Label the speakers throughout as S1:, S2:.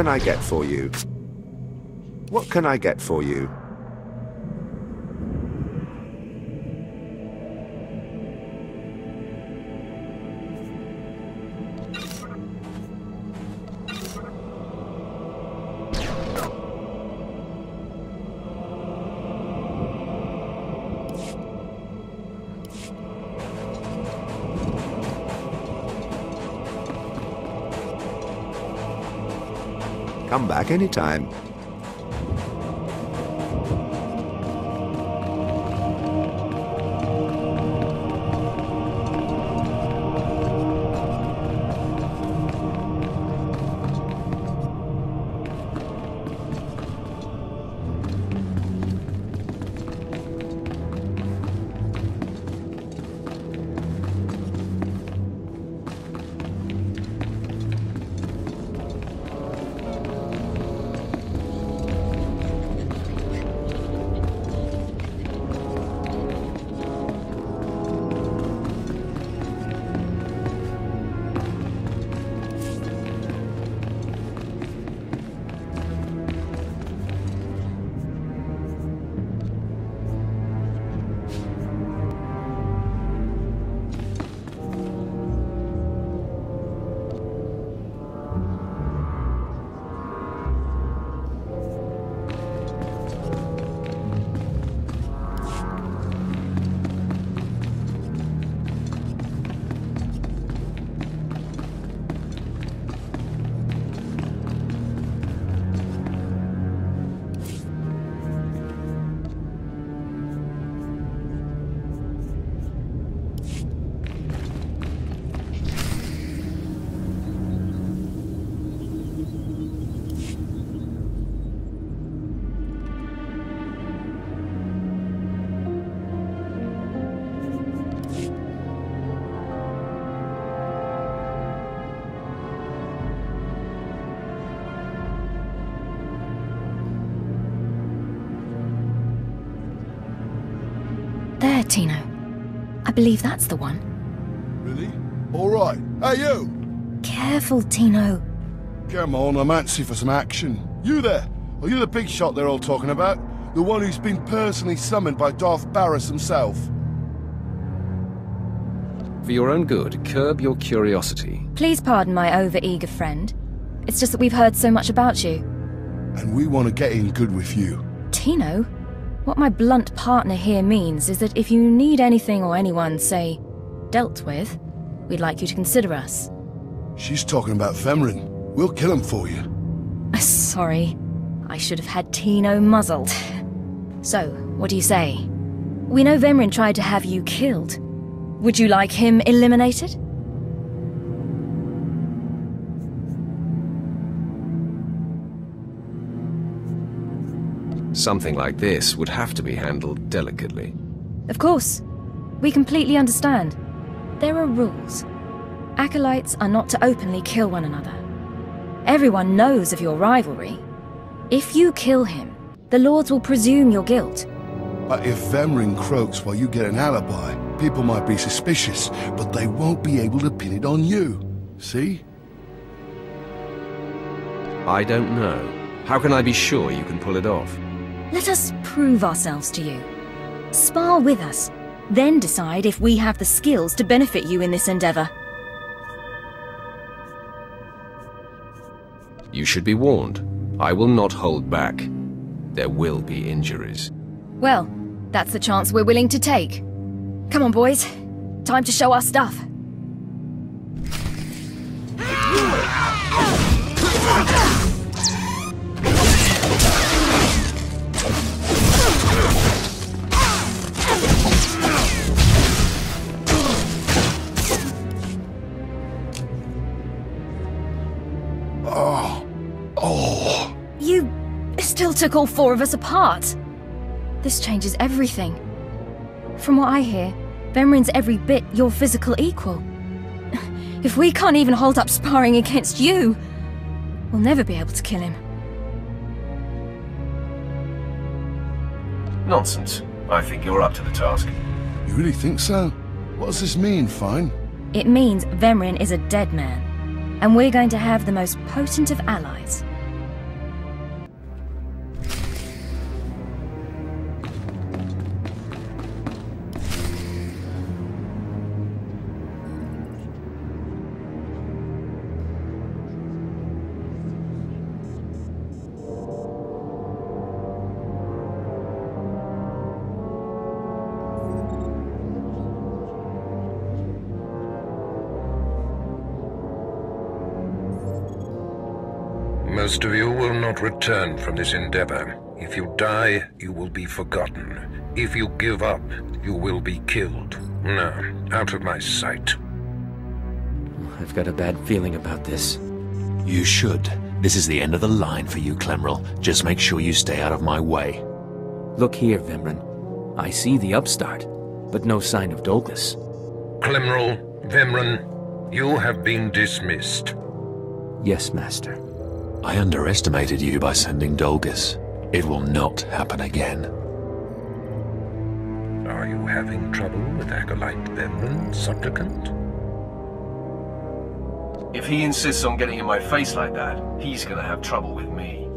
S1: What can I get for you? What can I get for you? Come back anytime.
S2: I believe that's the one.
S3: Really? All right. Hey, you!
S2: Careful, Tino.
S3: Come on, I'm antsy for some action. You there? Are you the big shot they're all talking about? The one who's been personally summoned by Darth Baras himself?
S4: For your own good, curb your curiosity.
S2: Please pardon my over-eager friend. It's just that we've heard so much about you.
S3: And we want to get in good with you.
S2: Tino? What my blunt partner here means is that if you need anything or anyone, say, dealt with, we'd like you to consider us.
S3: She's talking about Vemrin. We'll kill him for you.
S2: Sorry. I should have had Tino muzzled. So, what do you say? We know Vemrin tried to have you killed. Would you like him eliminated?
S4: Something like this would have to be handled delicately.
S2: Of course. We completely understand. There are rules. Acolytes are not to openly kill one another. Everyone knows of your rivalry. If you kill him, the Lords will presume your guilt.
S3: But if Vemrin croaks while you get an alibi, people might be suspicious, but they won't be able to pin it on you. See?
S4: I don't know. How can I be sure you can pull it off?
S2: Let us prove ourselves to you. Spar with us, then decide if we have the skills to benefit you in this endeavor.
S4: You should be warned. I will not hold back. There will be injuries.
S2: Well, that's the chance we're willing to take. Come on, boys. Time to show our stuff. Took all four of us apart. This changes everything. From what I hear, Vemrin's every bit your physical equal. If we can't even hold up sparring against you, we'll never be able to kill him.
S4: Nonsense. I think you're up to the task.
S3: You really think so? What does this mean, Fine?
S2: It means Vemrin is a dead man, and we're going to have the most potent of allies.
S5: Not return from this endeavor. If you die, you will be forgotten. If you give up, you will be killed. No, out of my sight.
S6: I've got a bad feeling about this.
S7: You should. This is the end of the line for you, Clemrel. Just make sure you stay out of my way.
S6: Look here, Vemrin. I see the upstart, but no sign of Dolgus.
S5: Clemrel, Vemrin, you have been dismissed.
S6: Yes, Master.
S7: I underestimated you by sending Dolgus. It will not happen again.
S5: Are you having trouble with Acolyte Vemrin, Supplicant?
S8: If he insists on getting in my face like that, he's gonna have trouble with me.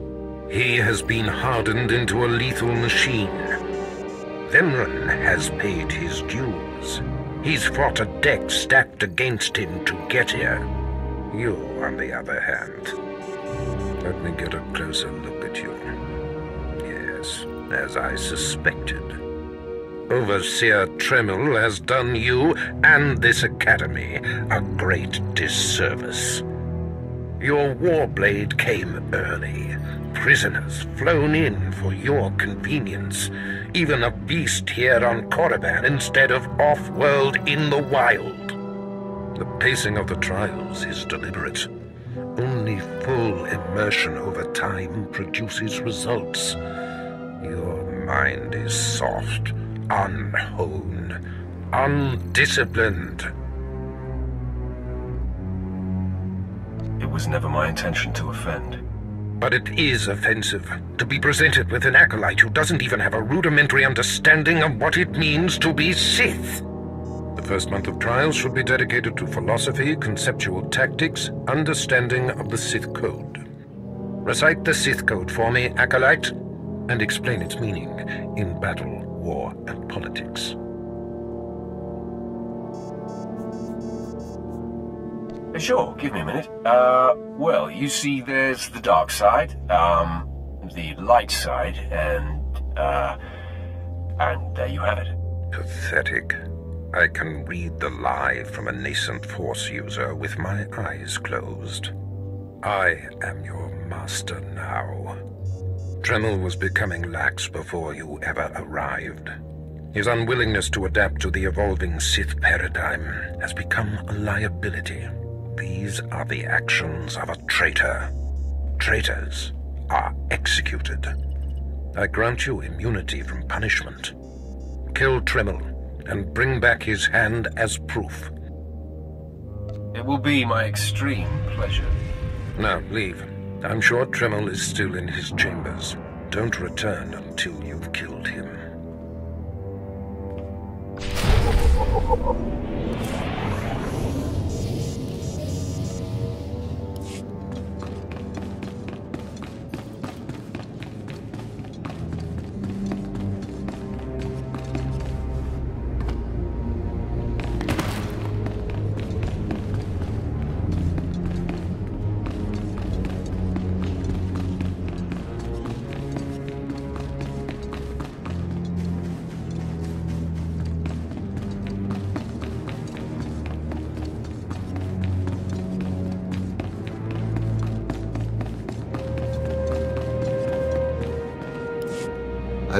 S5: He has been hardened into a lethal machine. Vemrin has paid his dues. He's fought a deck stacked against him to get here. You, on the other hand, let me get a closer look at you. Yes, as I suspected. Overseer Tremel has done you and this academy a great disservice. Your warblade came early. Prisoners flown in for your convenience. Even a beast here on Korriban instead of off-world in the wild. The pacing of the trials is deliberate. Only full immersion over time produces results. Your mind is soft, unhoned, undisciplined.
S8: It was never my intention to offend.
S5: But it is offensive to be presented with an acolyte who doesn't even have a rudimentary understanding of what it means to be Sith. The first month of trials should be dedicated to philosophy, conceptual tactics, understanding of the Sith Code. Recite the Sith Code for me, Acolyte, and explain its meaning in battle, war, and politics.
S8: Sure, give me a minute. Uh, well, you see there's the dark side, um, the light side, and, uh, and there you have it.
S5: Pathetic. I can read the lie from a nascent Force user with my eyes closed. I am your master now. Tremel was becoming lax before you ever arrived. His unwillingness to adapt to the evolving Sith paradigm has become a liability. These are the actions of a traitor. Traitors are executed. I grant you immunity from punishment. Kill Tremel and bring back his hand as proof.
S8: It will be my extreme pleasure.
S5: Now, leave. I'm sure Tremel is still in his chambers. Don't return until you've killed him.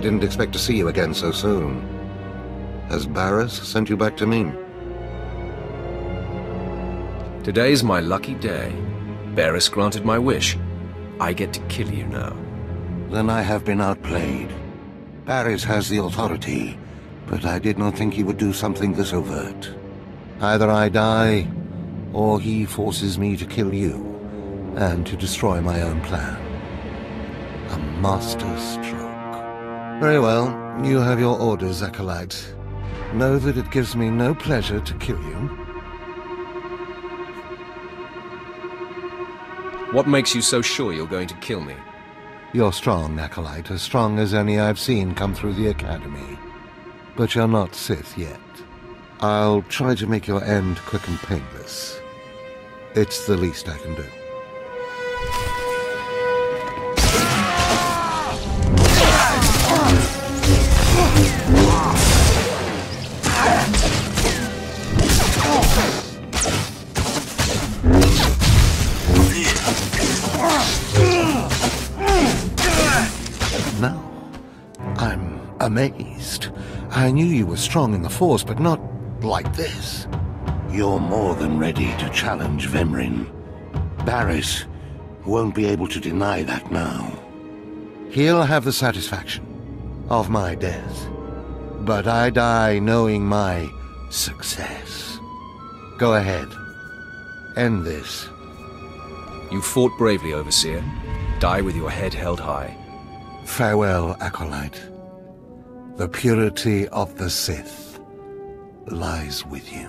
S1: Didn't expect to see you again so soon. Has Baras sent you back to me?
S4: Today's my lucky day. Baras granted my wish. I get to kill you now.
S1: Then I have been outplayed. Baras has the authority, but I did not think he would do something this overt. Either I die, or he forces me to kill you, and to destroy my own plan. A master stroke. Very well, you have your orders, Acolyte. Know that it gives me no pleasure to kill you.
S4: What makes you so sure you're going to kill me?
S1: You're strong, Acolyte, as strong as any I've seen come through the Academy. But you're not Sith yet. I'll try to make your end quick and painless. It's the least I can do. Amazed. I knew you were strong in the Force, but not like this. You're more than ready to challenge Vemrin. Baras won't be able to deny that now. He'll have the satisfaction of my death. But I die knowing my success. Go ahead. End this.
S4: You fought bravely, Overseer. Die with your head held high.
S1: Farewell, Acolyte. The purity of the Sith lies with you.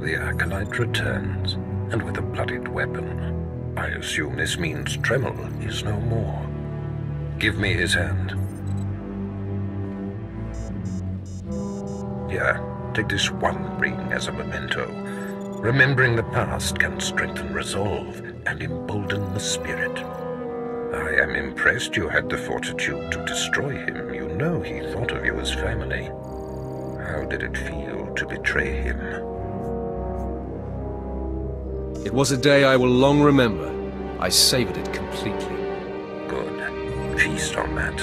S5: The Acolyte returns, and with a bloodied weapon. I assume this means Tremel is no more. Give me his hand. Here, take this one ring as a memento. Remembering the past can strengthen resolve and embolden the spirit. I am impressed you had the fortitude to destroy him. You know he thought of you as family. How did it feel to betray him?
S4: It was a day I will long remember. I savored it completely.
S5: Good. Feast on that.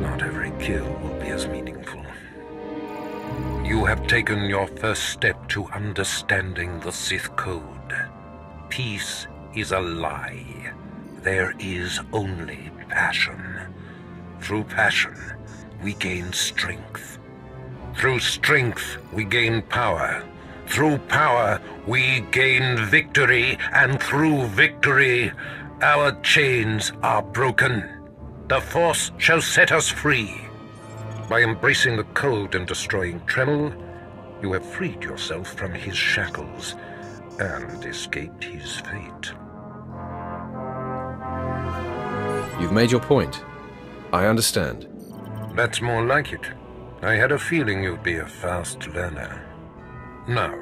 S5: Not every kill will be as meaningful. You have taken your first step to understanding the Sith Code. Peace is a lie. There is only passion. Through passion, we gain strength. Through strength, we gain power. Through power, we gain victory, and through victory, our chains are broken. The Force shall set us free. By embracing the code and destroying Tremel, you have freed yourself from his shackles and escaped his fate.
S4: You've made your point. I understand.
S5: That's more like it. I had a feeling you'd be a fast learner. Now,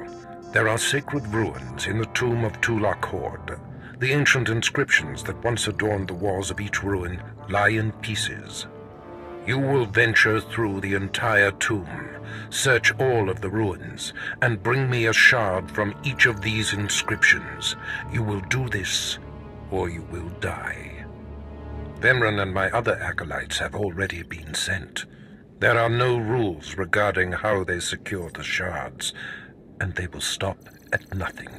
S5: there are sacred ruins in the tomb of Tulak Hord. The ancient inscriptions that once adorned the walls of each ruin lie in pieces. You will venture through the entire tomb, search all of the ruins, and bring me a shard from each of these inscriptions. You will do this, or you will die. Vemrin and my other acolytes have already been sent. There are no rules regarding how they secure the shards, and they will stop at nothing.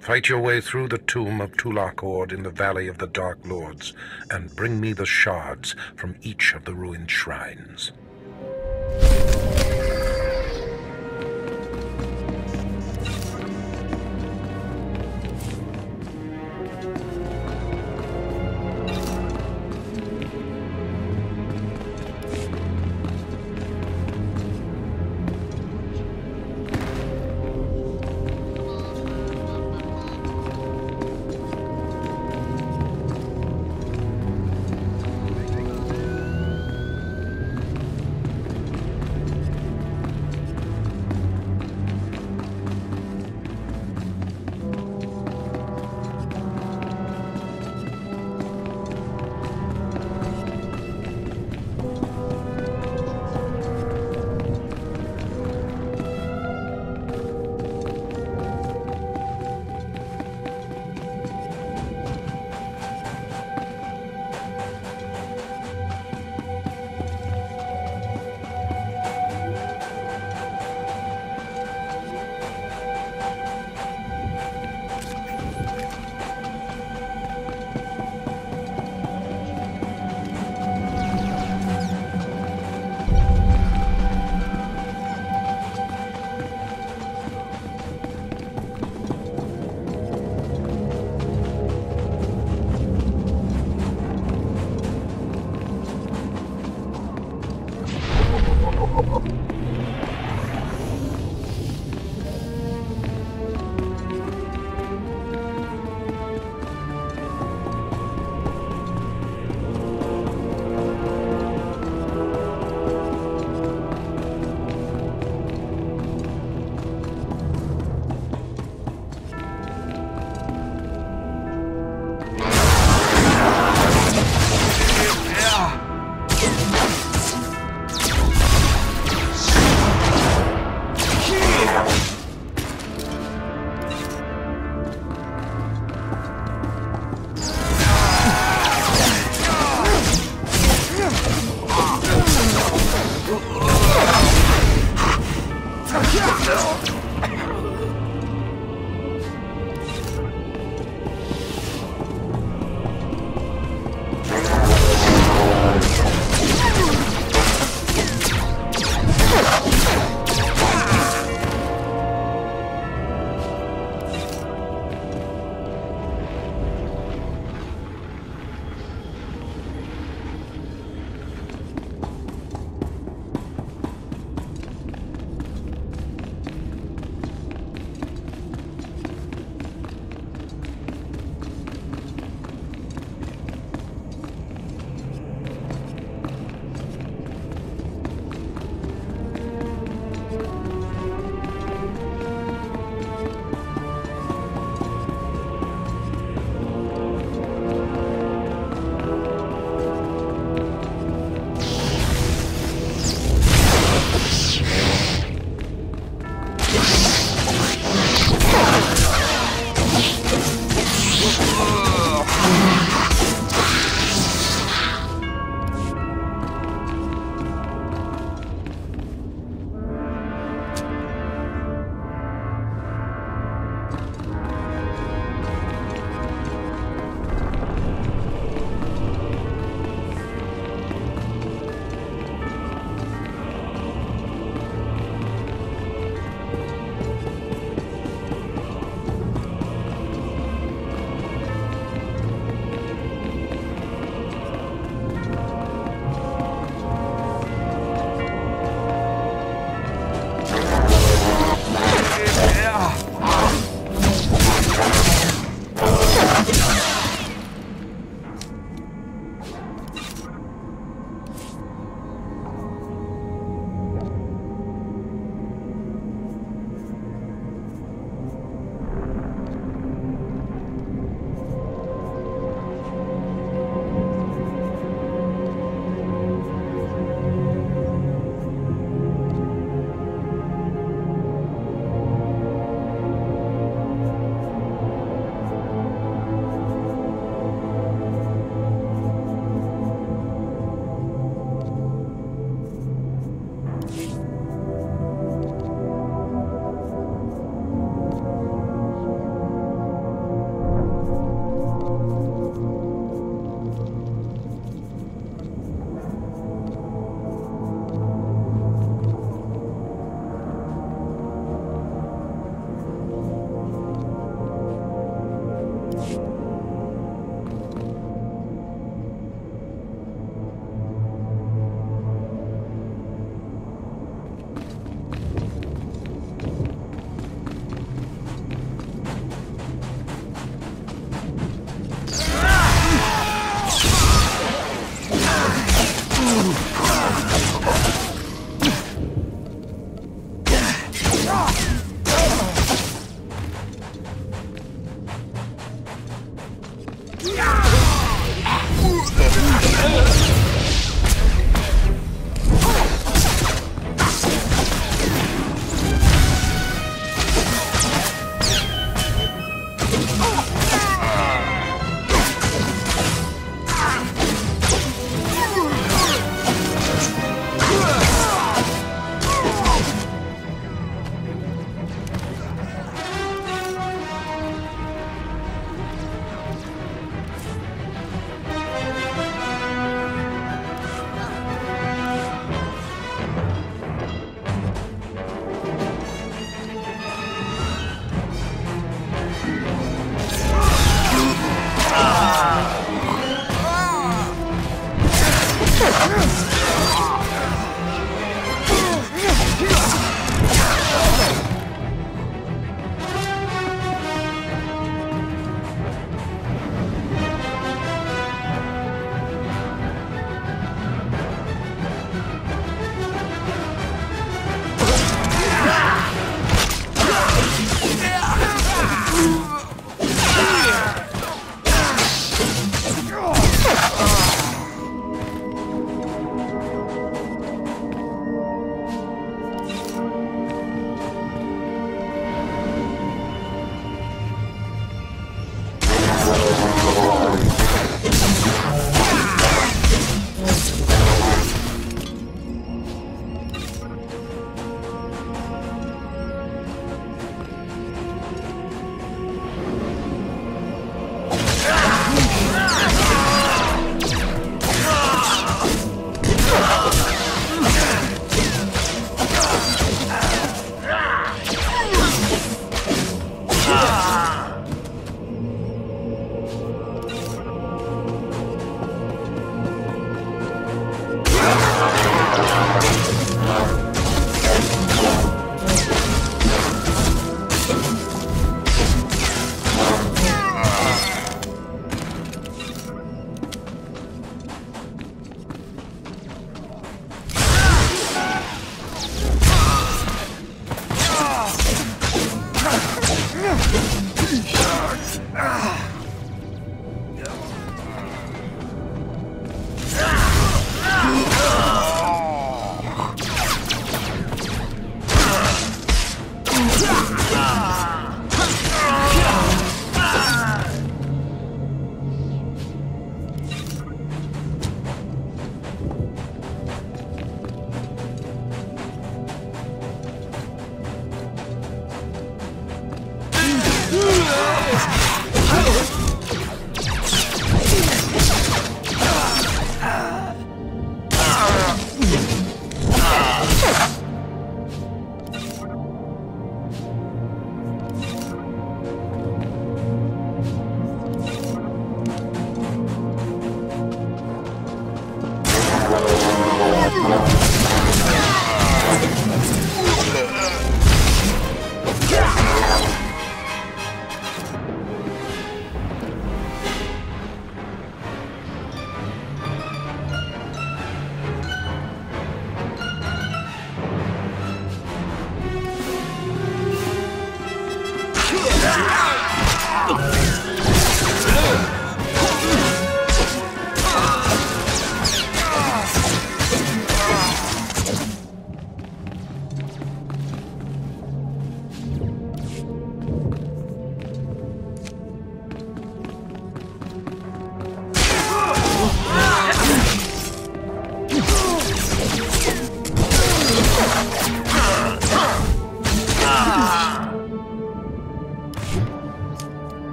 S5: Fight your way through the tomb of Tulak Hord in the Valley of the Dark Lords, and bring me the shards from each of the ruined shrines.